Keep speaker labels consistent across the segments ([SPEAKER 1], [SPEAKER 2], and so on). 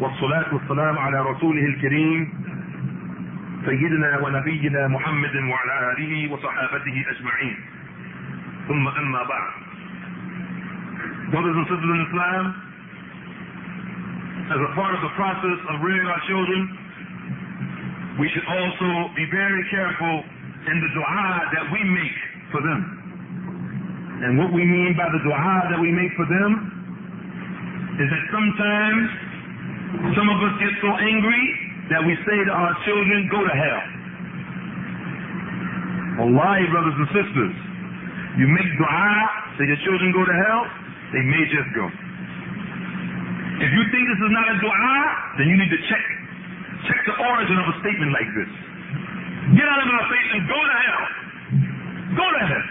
[SPEAKER 1] والصلاة والسلام على رسوله الكريم سيدنا ونبينا محمد وعلى آله وصحابته أجمعين ثم أما بعد Brothers and sisters in Islam, as a part of the process of rearing our children, we should also be very careful in the dua that we make for them. And what we mean by the dua that we make for them is that sometimes some of us get so angry that we say to our children, go to hell. Wallahi, brothers and sisters, you make dua, say your children go to hell, they may just go. If you think this is not a dua, then you need to check. Check the origin of a statement like this. Get out of our face and go to hell. Go to hell.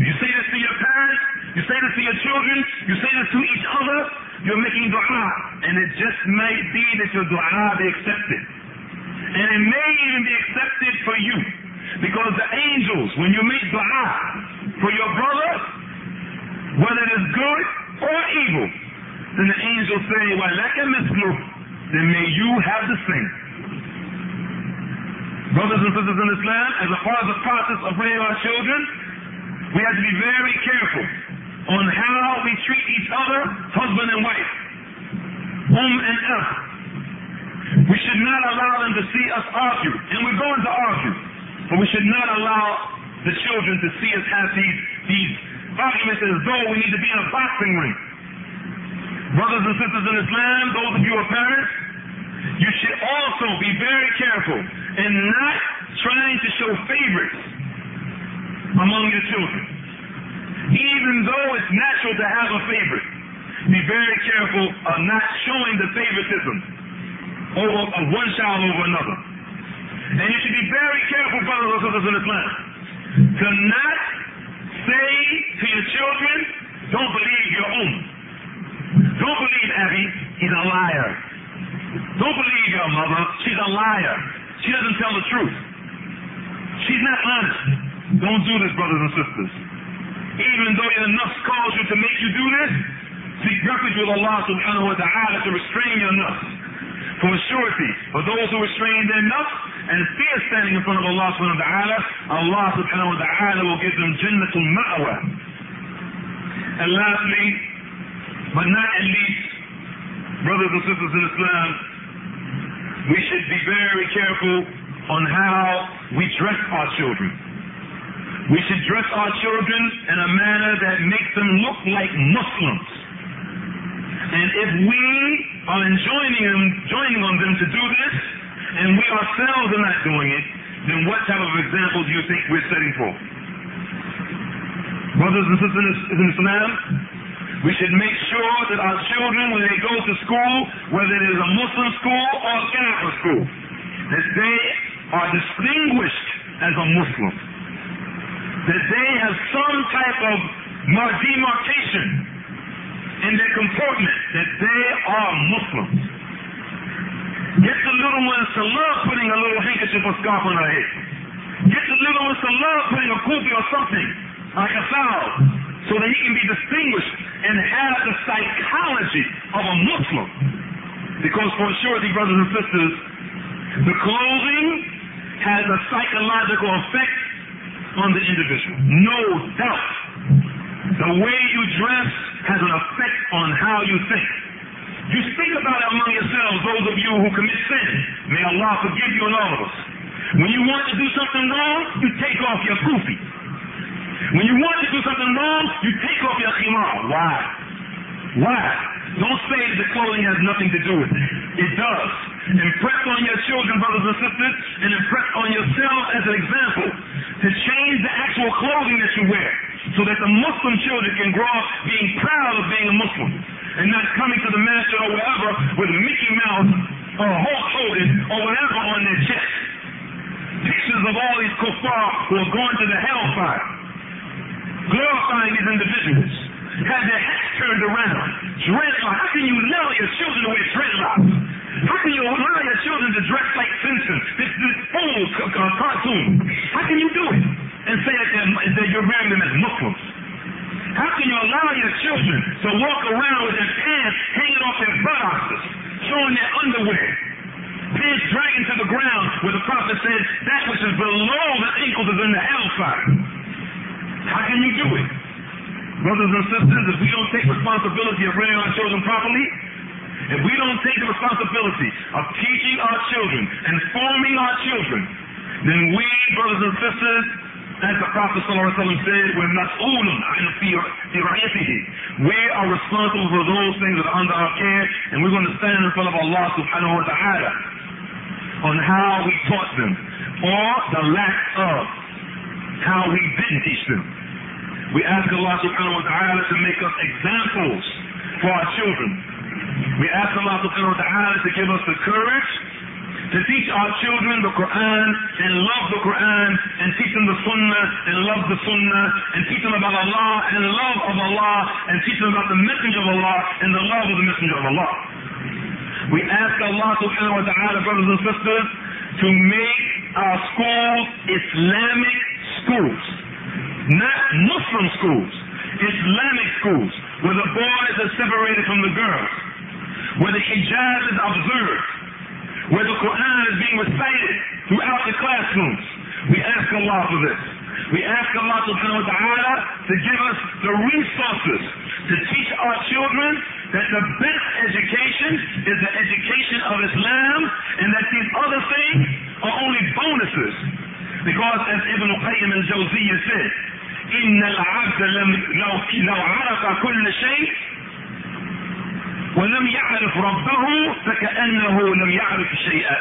[SPEAKER 1] You say this to your parents, you say this to your children, you say this to each other, you're making dua. And it just may be that your dua be accepted. And it may even be accepted for you. Because the angels, when you make dua for your brother, whether it is good or evil, then the angels say, وَلَكَ مِثْلُ Then may you have the same. Brothers and sisters in Islam, as a part of the process of raising our children, we have to be very careful on how we treat each other, husband and wife, um and akh. We should not allow them to see us argue, and we're going to argue, but we should not allow the children to see us have these, these arguments as though we need to be in a boxing ring. Brothers and sisters in Islam, those of you who are parents, you should also be very careful in not trying to show favorites among your children. Even though it's natural to have a favorite, be very careful of not showing the favoritism over, of one child over another. And you should be very careful, brothers and sisters in Islam, to not say to your children, don't believe your own. Don't believe Abby, he's a liar. Don't believe your mother, she's a liar. She doesn't tell the truth. She's not honest. Don't do this, brothers and sisters. Even though your nafs calls you to make you do this, seek refuge with Allah subhanahu wa ta'ala to restrain your nafs. For surety, for those who restrain their nafs and fear standing in front of Allah subhanahu wa ta'ala, Allah subhanahu wa ta'ala will give them jannatul ma'wa. And lastly, but not at least, brothers and sisters in Islam, we should be very careful on how we dress our children. We should dress our children in a manner that makes them look like Muslims. And if we are enjoining them, joining on them to do this, and we ourselves are not doing it, then what type of example do you think we're setting for? Brothers and sisters in Islam, we should make sure that our children, when they go to school, whether it is a Muslim school or a Catholic school, that they are distinguished as a Muslim. That they have some type of demarcation in their comportment, that they are Muslims. Get the little ones to love putting a little handkerchief or scarf on their head. Get the little ones to love putting a kufi or something, like a foul, so that he can be distinguished and have the psychology of a Muslim. Because for surety, brothers and sisters, the clothing has a psychological effect on the individual. No doubt. The way you dress has an effect on how you think. You think about it among yourselves, those of you who commit sin. May Allah forgive you and all of us. When you want to do something wrong, you take off your kufi. When you want to do something wrong, you take off your khimar. Why? Why? Don't say that the clothing has nothing to do with it. It does. Impress on your children, brothers and sisters, and impress on yourself as an example to change the actual clothing that you wear so that the Muslim children can grow up being proud of being a Muslim and not coming to the master or wherever with Mickey Mouse or Hulk Hogan or whatever on their chest. Pictures of all these kuffar who are going to the hellfire glorifying these individuals, had their heads turned around, dreadlocks. How can you allow your children to wear dreadlocks? How can you allow your children to dress like Simpson, this, this fool uh, cartoon? How can you do it and say that, that you're wearing them as Muslims? How can you allow your children to walk around with their pants hanging off their buttocks, showing their underwear. Pants dragging to the ground where the prophet said that which is below the ankles is in the hellfire. How can you do it? Brothers and sisters, if we don't take responsibility of rearing our children properly, if we don't take the responsibility of teaching our children and forming our children, then we, brothers and sisters, as the Prophet said, we're ra'yatihi. We are responsible for those things that are under our care, and we're going to stand in front of Allah subhanahu wa ta'ala on how we taught them, or the lack of how we didn't teach them. We ask Allah subhanahu wa ta'ala to make us examples for our children. We ask Allah subhanahu wa ta'ala to give us the courage to teach our children the Quran and love the Quran and teach them the Sunnah and love the Sunnah and teach them about Allah and love of Allah and teach them about the Messenger of Allah and the love of the Messenger of Allah. We ask Allah subhanahu wa ta'ala, brothers and sisters, to make our schools Islamic schools, not Muslim schools, Islamic schools, where the boys are separated from the girls, where the hijab is observed, where the Quran is being recited throughout the classrooms. We ask Allah for this. We ask Allah subhanahu wa ta'ala to give us the resources to teach our children that the best education is the education of Islam and that these other things are only bonuses. Because as Ibn Qayyim al-Jawziyya said, إن العبد لم لو لو عرف كل شيء ولم يعرف ربه فكأنه لم يعرف شيئا.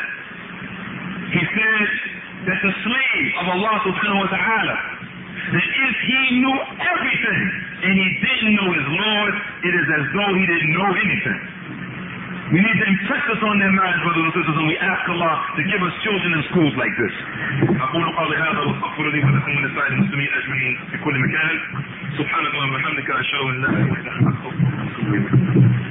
[SPEAKER 1] He said that the slave of Allah subhanahu wa ta'ala, that if he knew everything and he didn't know his Lord, it is as though he didn't know anything. We need to impress us on their minds, brothers and sisters, and we ask Allah to give us children in schools like this. أقول قولي هذا واستغفر لي ولكم ولسائر المسلمين أجمعين في كل مكان. سبحانك اللهم وبحمدك أشهد أن لا إله إلا أنت أستغفرك وأتوب إليك.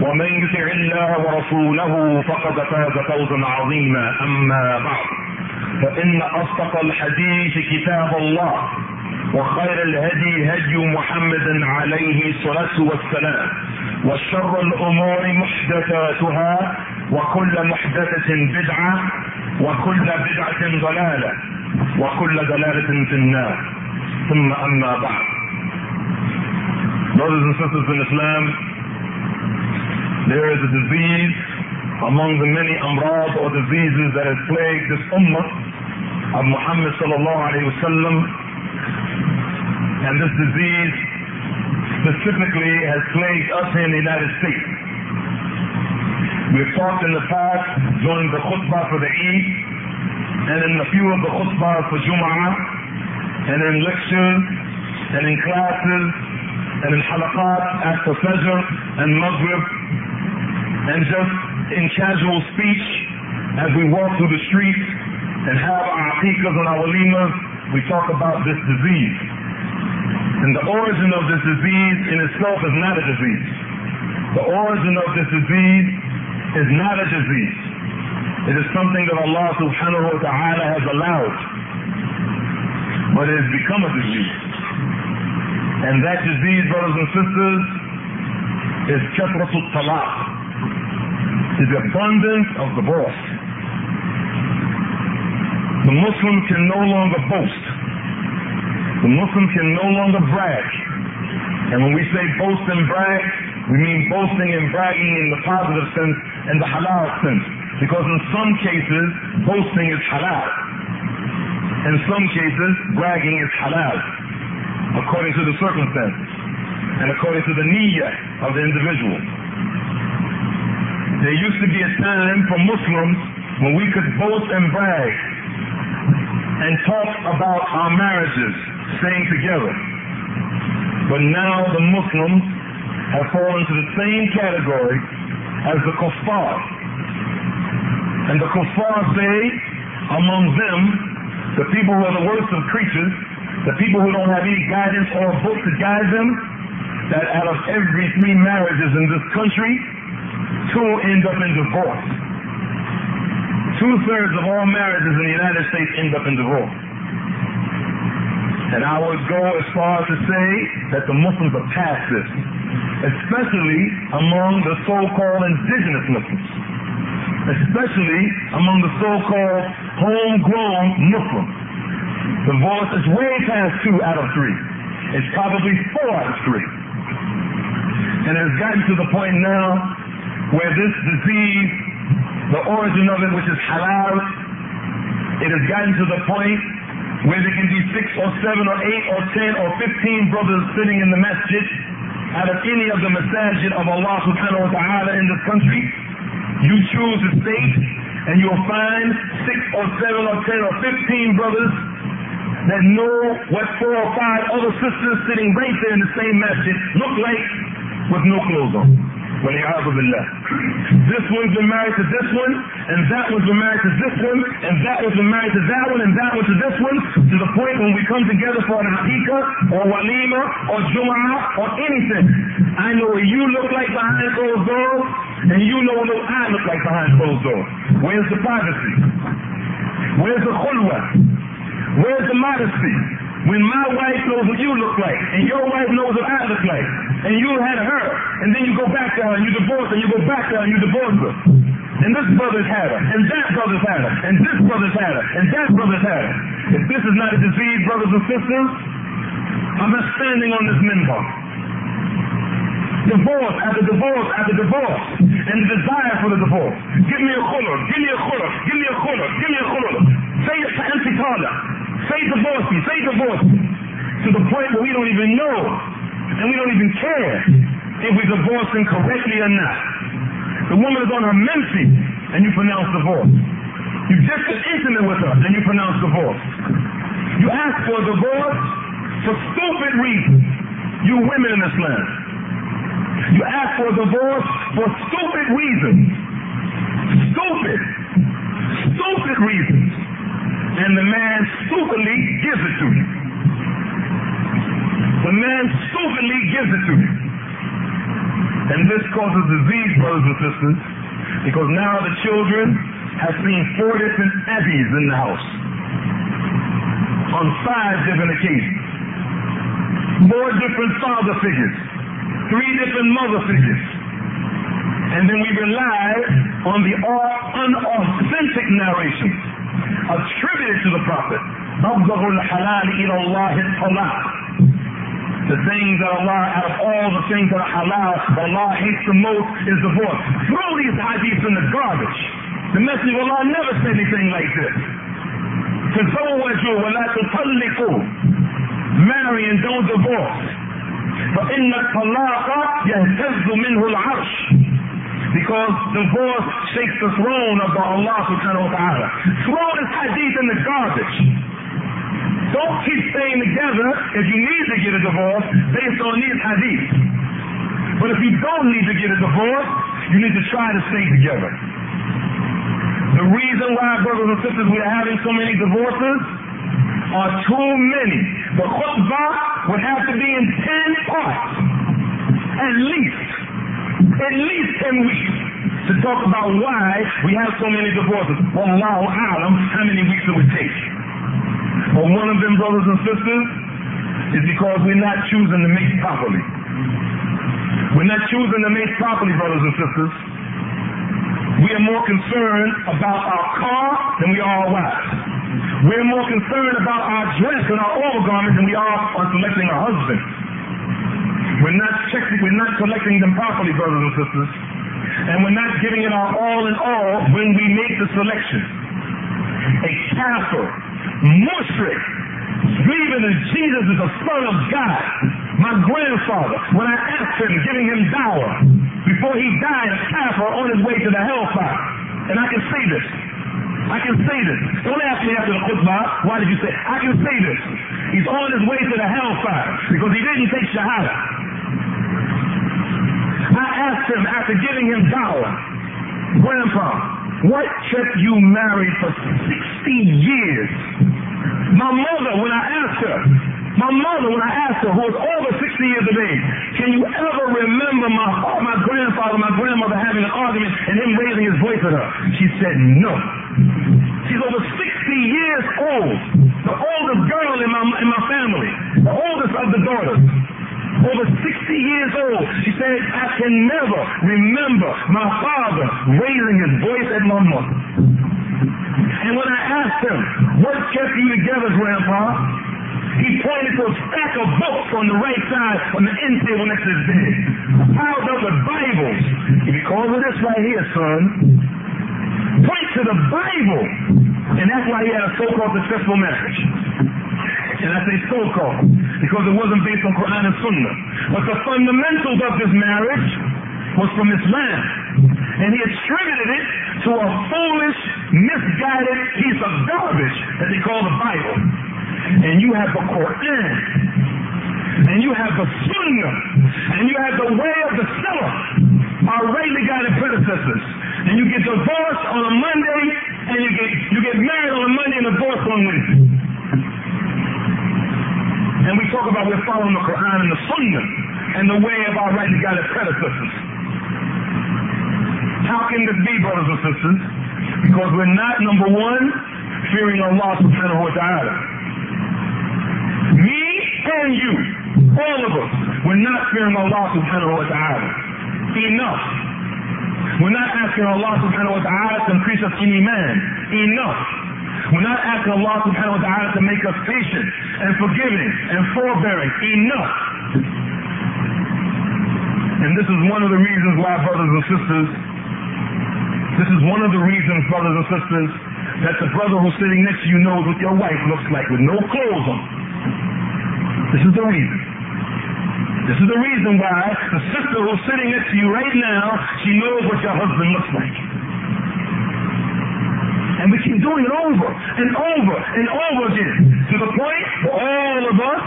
[SPEAKER 2] ومن يطع الله ورسوله فقد فاز فوزا عظيما. أما بعد فإن أصدق الحديث كتاب الله وخير الهدي هدي محمد عليه الصلاة والسلام وشر الأمور محدثاتها وكل محدثة بدعة وكل بدعة ضلالة وكل ضلالة في النار. ثم أما بعد. Brothers and sisters in Islam, there is a disease among the many amrad or diseases that has plagued this ummah of Muhammad sallallahu alayhi wa sallam. And this disease specifically has plagued us in the United States. We've talked in the past during the khutbah for the Eid and in a few of the khutbahs for Jum'ah and in lectures and in classes and in halaqat after Fajr and Maghrib and just in casual speech as we walk through the streets and have our aqiqahs and our walimas, we talk about this disease. And the origin of this disease in itself is not a disease. The origin of this disease is not a disease. It is something that Allah subhanahu wa ta'ala has allowed. But it has become a disease. And that disease, brothers and sisters, is kathratul talaq. Is the abundance of the divorce. The Muslim can no longer boast. The Muslim can no longer brag. And when we say boast and brag, we mean boasting and bragging in the positive sense and the halal sense. Because in some cases, boasting is halal. In some cases, bragging is halal, according to the circumstances and according to the niyyah of the individual. There used to be a time for Muslims when we could boast and brag and talk about our marriages staying together. But now the Muslims have fallen into the same category as the kuffar. And the kuffar say, among them, the people who are the worst of creatures, the people who don't have any guidance or a book to guide them, that out of every three marriages in this country, two end up in divorce. Two-thirds of all marriages in the United States end up in divorce. And I would go as far as to say that the Muslims are past this, especially among the so-called indigenous Muslims, especially among the so-called homegrown Muslims. Divorce is way past two out of three. It's probably four out of three. And it's gotten to the point now where this disease, the origin of it, which is halal, it has gotten to the point where there can be six or seven or eight or ten or fifteen brothers sitting in the masjid out of any of the masajid of Allah subhanahu wa ta'ala in this country. You choose a state and you'll find six or seven or ten or fifteen brothers that know what four or five other sisters sitting right there in the same masjid look like with no clothes on. This one's been married to this one, and that one's been married to this one, and that one's been married to that one, and that one to this one, to the point when we come together for an aqiqah, or walima, or jum'ah, or anything. I know what you look like behind closed doors, and you know what I look like behind closed doors. Where's the privacy? Where's the khulwa? Where's the modesty? When my wife knows what you look like, and your wife knows what I look like, and you had her, and then you go back to her, and you divorce her, and you go back to her, and you divorce her. And this brother's had her, and that brother's had her, and this brother's had her, and that brother's had her. If this is not a disease, brothers and sisters, I'm not standing on this minbar. Divorce after divorce after divorce, and the desire for the divorce. Give me a khulur, give me a khulur, give me a khulur, give me a khulur. Say it to Antikala. Say divorce me, say divorce me. To the point where we don't even know, and we don't even care if we divorce them correctly or not. The woman is on her menses, and you pronounce divorce. You just get intimate with her, and you pronounce divorce. You ask for a divorce for stupid reasons. You women in this land. You ask for a divorce for stupid reasons. Stupid. Stupid reasons the man stupidly gives it to you. The man stupidly gives it to you. And this causes disease, brothers and sisters, because now the children have seen four different abbeys in the house on five different occasions. Four different father figures, three different mother figures. And then we rely on the unauthentic narrations attributed to the Prophet. أفضل الحلال إلى الله الطلاق. The things that Allah, out of all the things that are halal, Allah hates the most is divorce. Throw these hadiths in the garbage. The Messenger of Allah never said anything like this. تزوجوا ولا تطلقوا. Marry and don't divorce. فإن الطلاق يهتز منه العرش because divorce shakes the throne of Allah subhanahu wa ta'ala. Throw this hadith in the garbage. Don't keep staying together if you need to get a divorce based on these hadith. But if you don't need to get a divorce, you need to try to stay together. The reason why, brothers and sisters, we are having so many divorces are too many. The khutbah would have to be in 10 parts, at least at least 10 weeks to talk about why we have so many divorces. Wallahu alam, how many weeks it would take. But one of them, brothers and sisters, is because we're not choosing to mate properly. We're not choosing to mate properly, brothers and sisters. We are more concerned about our car than we are our wives. We're more concerned about our dress and our overgarments than we are on selecting a husband. We're not checking, we're not selecting them properly, brothers and sisters. And we're not giving it our all in all when we make the selection. A kafir, mushrik, believing that Jesus is the Son of God. My grandfather, when I asked him, giving him dower, before he died, a kafir on his way to the hellfire. And I can say this. I can say this. Don't ask me after the khutbah, why did you say? I can say this. He's on his way to the hellfire because he didn't take shahada. Asked him after giving him dower, Grandpa, what kept you married for 60 years? My mother, when I asked her, my mother, when I asked her, who was over 60 years of age, can you ever remember my my grandfather, my grandmother having an argument and him raising his voice at her? She said no. She's over 60 years old, the oldest girl in my in my family, the oldest of the daughters. Over 60 years old. She said, I can never remember my father raising his voice at my mother. And when I asked him, what kept you together, Grandpa? He pointed to a stack of books on the right side on the end table next to his bed. Piled up with Bibles. Because of this right here, son. Point to the Bible. And that's why he had a so-called successful marriage. And I say so-called because it wasn't based on Quran and Sunnah. But the fundamentals of this marriage was from Islam. And he attributed it to a foolish, misguided piece of garbage that they call the Bible. And you have the Quran. And you have the Sunnah. And you have the way of the Salaf, our rightly guided predecessors. And you get divorced on a Monday, and you get you get married on a Monday and divorced on Wednesday. Talk about we're following the Quran and the Sunnah and the way of our rightly guided predecessors. How can this be, brothers and sisters? Because we're not, number one, fearing Allah subhanahu wa ta'ala. Me and you, all of us, we're not fearing Allah subhanahu wa ta'ala. Enough. We're not asking Allah subhanahu wa ta'ala to increase us in iman. Enough. We're not asking Allah subhanahu wa ta'ala to make us patient and forgiving and forbearing. Enough. And this is one of the reasons why, brothers and sisters, this is one of the reasons, brothers and sisters, that the brother who's sitting next to you knows what your wife looks like with no clothes on. This is the reason. This is the reason why the sister who's sitting next to you right now, she knows what your husband looks like. And we keep doing it over and over and over again to the point where all of us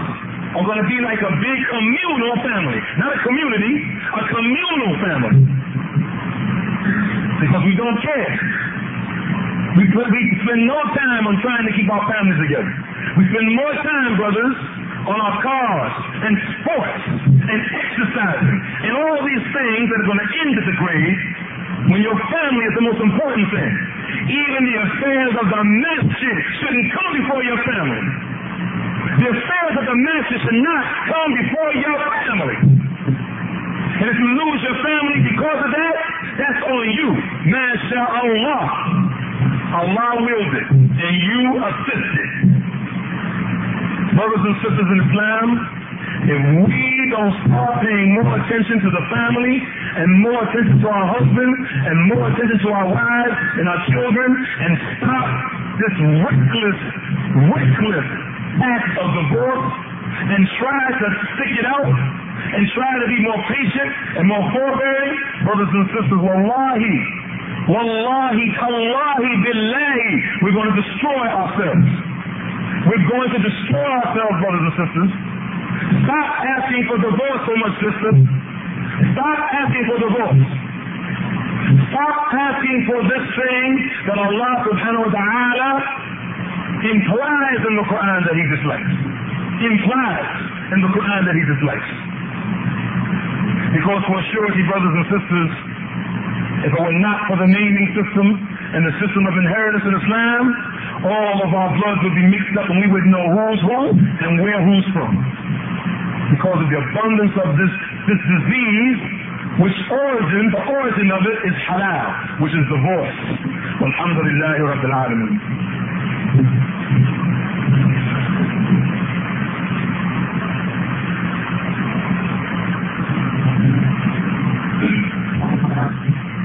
[SPEAKER 2] are going to be like a big communal family. Not a community, a communal family. Because we don't care. We, we spend no time on trying to keep our families together. We spend more time, brothers, on our cars and sports and exercising and all these things that are going to end at the grave when your family is the most important thing. Even the affairs of the masjid shouldn't come before your family. The affairs of the masjid should not come before your family. And if you lose your family because of that, that's on you. MashaAllah. Allah Allah willed it, and you assist assisted. Brothers and sisters in Islam, if we don't start paying more attention to the family and more attention to our husbands and more attention to our wives and our children and stop this reckless, reckless act of divorce and try to stick it out and try to be more patient and more forbearing, brothers and sisters, wallahi, wallahi, tallahi, billahi, we're going to destroy ourselves. We're going to destroy ourselves, brothers and sisters. Stop asking for divorce so much, sister. Stop asking for divorce. Stop asking for this thing that Allah subhanahu wa ta'ala implies in the Quran that He dislikes. Implies in the Quran that He dislikes. Because for surety, brothers and sisters, if it were not for the naming system and the system of inheritance in Islam, all of our bloods would be mixed up and we would know who's who and where who's from. Because of the abundance of this, this disease, which origin, the origin of it is halal, which is divorce. Alhamdulillah Rabbil Alameen.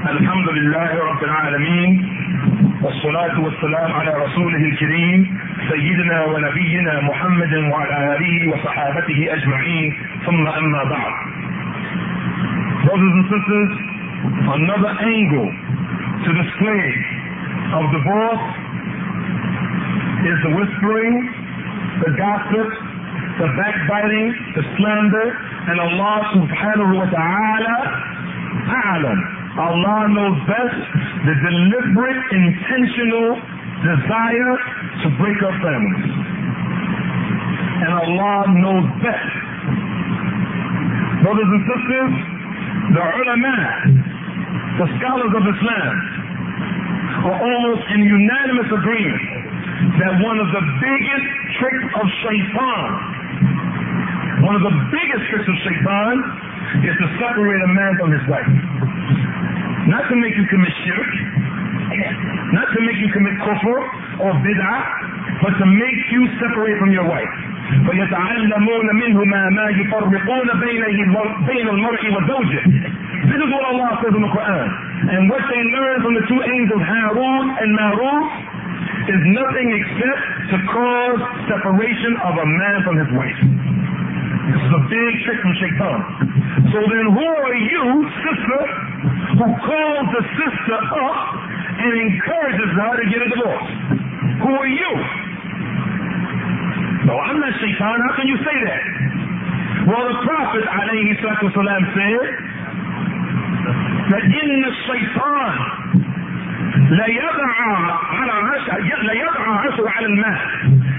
[SPEAKER 2] الحمد رب العالمين والصلاة والسلام على رسوله الكريم سيدنا ونبينا محمد وعلى آله وصحابته أجمعين ثم أما بعد Brothers and sisters, another angle to this plague of divorce is the whispering, the gossip, the backbiting, the slander, and Allah subhanahu wa ta'ala a'lam. Allah knows best the deliberate, intentional desire to break up families. And Allah knows best. Brothers and sisters, the ulama, the scholars of Islam, are almost in unanimous agreement that one of the biggest tricks of shaitan, one of the biggest tricks of shaitan is to separate a man from his wife. Not to make you commit shirk, not to make you commit kufr or bid'ah, but to make you separate from your wife. وَيَتَعَلَّمُونَ مِنْهُمَا مَا يُفَرِّقُونَ بَيْنَ الْمَرْءِ وَزَوْجِهِ This is what Allah says in the Quran. And what they learn from the two angels, Harut and Marut, is nothing except to cause separation of a man from his wife. This is a big trick from Shaitan. So then who are you, sister, who calls the sister up and encourages her to get a divorce? Who are you? No, I'm not Shaitan. How can you say that? Well, the Prophet alayhi salatu wasalam said that in the Shaitan ليضع على عرش ليضع عرشه على الماء.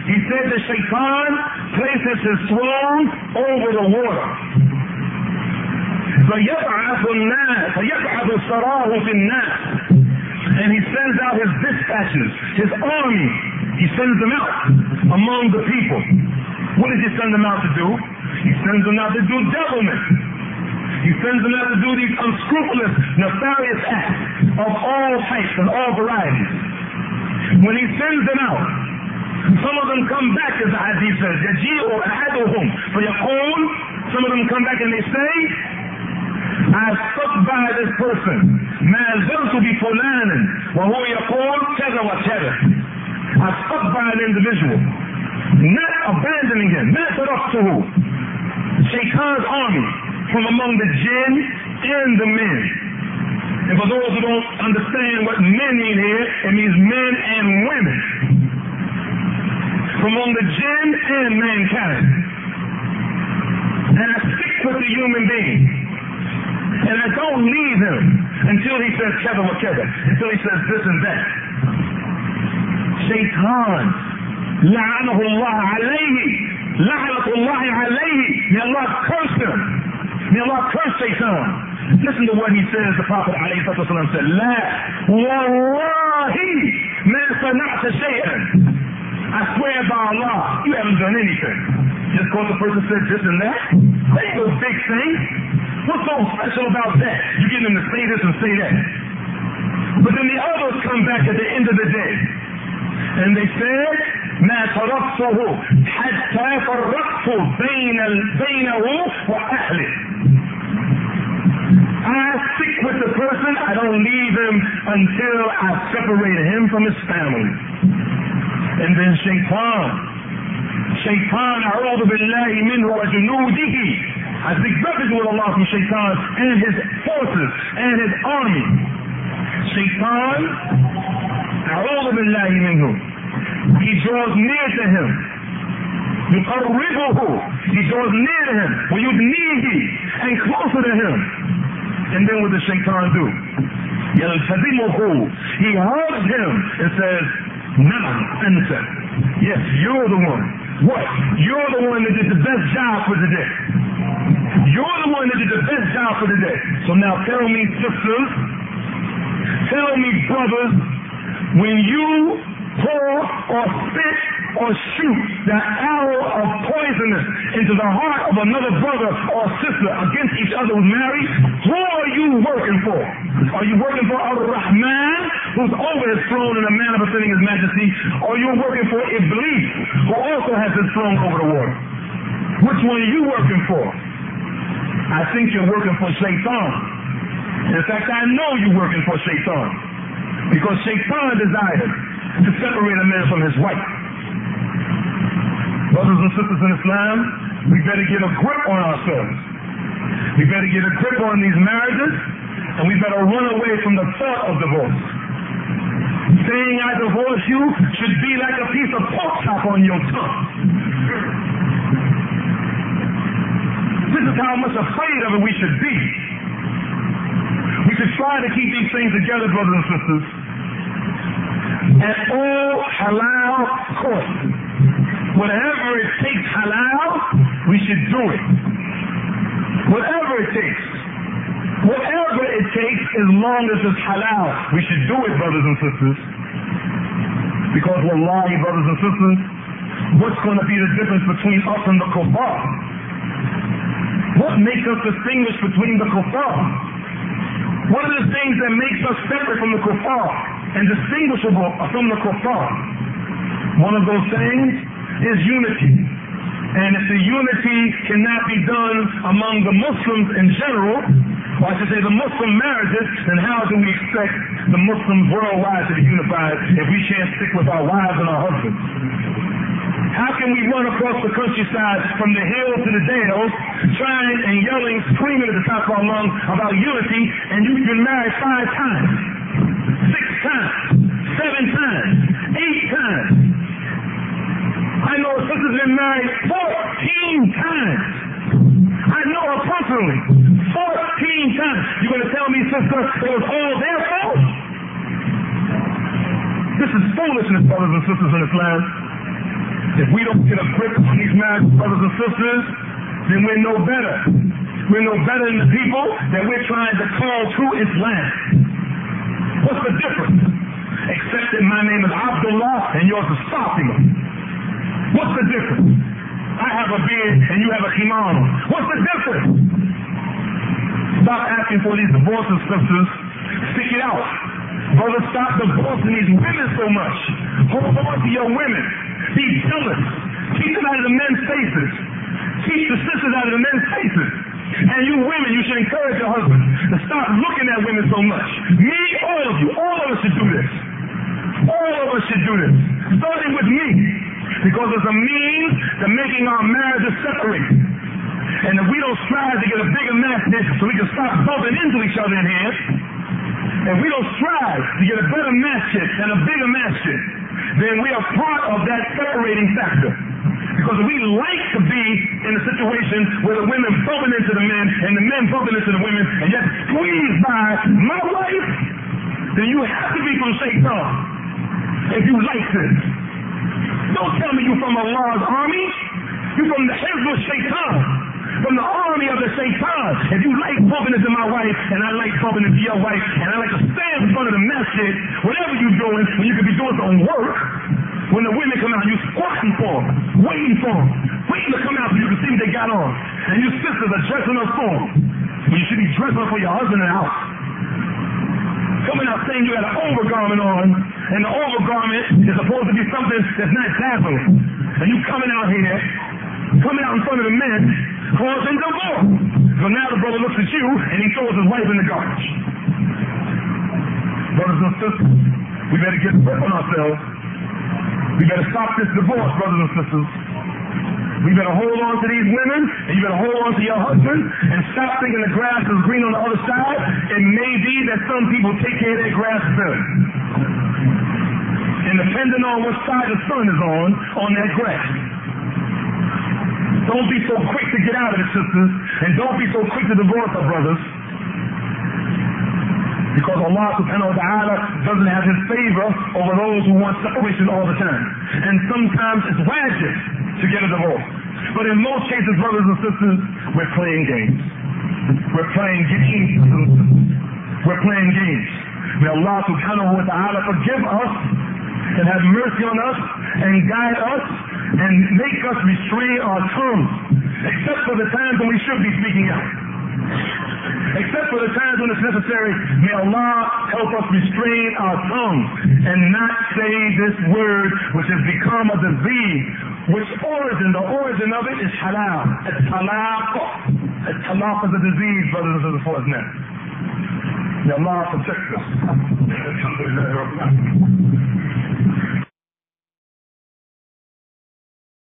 [SPEAKER 2] He said the Shaitan places his throne over the water. فيبعث الناس فيبعث سراه في الناس and he sends out his dispatches, his army. He sends them out among the people. What does he send them out to do? He sends them out to do devilment. He sends them out to do these unscrupulous, nefarious acts of all types and all varieties. When he sends them out, some of them come back, as the hadith says, يَجِيءُ أَحَدُهُمْ فَيَقُولُ Some of them come back and they say, I stuck by this person. ما زلت بفلان وهو يقول كذا وكذا. I stuck by an individual, not abandoning him, not تركته. Shaitan's army from among the jinn and the men. And for those who don't understand what men mean here, it means men and women. From among the jinn and mankind. And I stick with the human being. And I don't leave him until he says keva wa keva, until he says this and that. Shaitan, لعنه الله عليه, لعنة الله عليه. May Allah curse him. May Allah curse Shaitan. Listen to what he says, the Prophet ﷺ said, لا والله ما صنعت شيئا. I swear by Allah, you haven't done anything. Just because the person said this and that, that ain't no big thing. What's so special about that? You get them to say this and say that. But then the others come back at the end of the day. And they said, ما تركته حتى فرقت بين بينه وأهله. I stick with the person, I don't leave him until I separate him from his family. And then Shaitan, Shaitan, أعوذ بالله منه وجنوده. I seek refuge with Allah from Shaitan and his forces and his army. Shaitan, أعوذ بالله منه. He draws near to him. يقربه. He draws near to him. ويدنيه and closer to him. And then what does Shaitan do? يلتزمه. He hugs him and says, نعم أنت. Yes, you're the one. What? You're the one that did the best job for the the for the day. So now tell me, sisters, tell me, brothers, when you pour or spit or shoot that arrow of poisonous into the heart of another brother or sister against each other who's married, who are you working for? Are you working for Ar-Rahman, who's over his throne in a manner befitting his majesty, or you're working for Iblis, who also has his throne over the water? Which one are you working for? I think you're working for Shaitan. In fact, I know you're working for Shaitan. Because Shaitan desires to separate a man from his wife. Brothers and sisters in Islam, we better get a grip on ourselves. We better get a grip on these marriages, and we better run away from the thought of divorce. Saying I divorce you should be like a piece of pork chop on your tongue. Afraid of it we should be. We should try to keep these things together, brothers and sisters. At all halal costs. Whatever it takes halal, we should do it. Whatever it takes. Whatever it takes, as long as it's halal, we should do it, brothers and sisters. Because we're wallahi, brothers and sisters, what's going to be the difference between us and the kuffar? What makes us distinguish between the kuffar? What are the things that makes us separate from the kuffar and distinguishable from the kuffar? One of those things is unity. And if the unity cannot be done among the Muslims in general, or I should say the Muslim marriages, then how do we expect the Muslims worldwide to be unified if we can't stick with our wives and our husbands? How can we run across the countryside from the hills to the dales, trying and yelling, screaming at the top of our lungs about unity, and you've been married five times, six times, seven times, eight times? I know a sister's been married 14 times. I know her personally. 14 times. You're going to tell me, sister, it was all their fault? This is foolishness, brothers and sisters in Islam. If we don't get a grip on these marriages, brothers and sisters, then we're no better. We're no better than the people that we're trying to call to Islam. What's the difference? Except that my name is Abdullah and yours is Fatima. What's the difference? I have a beard and you have a kimono. What's the difference? Stop asking for these divorces, sisters. Stick it out. Brothers, stop divorcing these women so much. Hold on to your women. Be jealous. Keep them out of the men's faces. Keep the sisters out of the men's faces. And you women, you should encourage your husband to stop looking at women so much. Me, all of you, all of us should do this. All of us should do this. Starting with me. Because it's a means to making our marriages separate. And if we don't strive to get a bigger match so we can stop bumping into each other in here, and we don't strive to get a better masjid and a bigger masjid, then we are part of that separating factor. Because we like to be in a situation where the women bumping into the men and the men bumping into the women and yet squeezed by my wife, then you have to be from Shaitan if you like this. Don't tell me you're from Allah's army. You're from the Hezbollah Shaitan from the army of the Shaitan. If you like bumping into my wife, and I like bumping into your wife, and I like to in front of the masjid, whatever you're doing, when you could be doing some work, when the women come out, you squatting for them, waiting for them, waiting to come out so you can see what they got on. And your sisters are dressing up for them. When you should be dressing up for your husband in the house. Coming out saying you got an overgarment on, and the overgarment is supposed to be something that's not dazzling. And you coming out here, coming out in front of the men, causing divorce. So now the brother looks at you and he throws his wife in the garbage. Brothers and sisters, we better get grip on ourselves. We better stop this divorce, brothers and sisters. We better hold on to these women, and you better hold on to your husband, and stop thinking the grass is green on the other side. It may be that some people take care of their grass better. And depending on what side the sun is on, on that grass. Don't be so quick to get out of it, sisters, and don't be so quick to divorce our brothers. Because Allah subhanahu wa ta'ala doesn't have his favor over those who want separation all the time. And sometimes it's wajib to get a divorce. But in most cases, brothers and sisters, we're playing games. We're playing games. We're playing games. May Allah subhanahu wa ta'ala forgive us and have mercy on us and guide us and make us restrain our tongues, except for the times when we should be speaking out. Except for the times when it's necessary, may Allah help us restrain our tongues and not say this word which has become a disease, which origin, the origin of it is halal. It's talaq. It's talaq is a disease, brothers and sisters, for us now. May Allah protect us.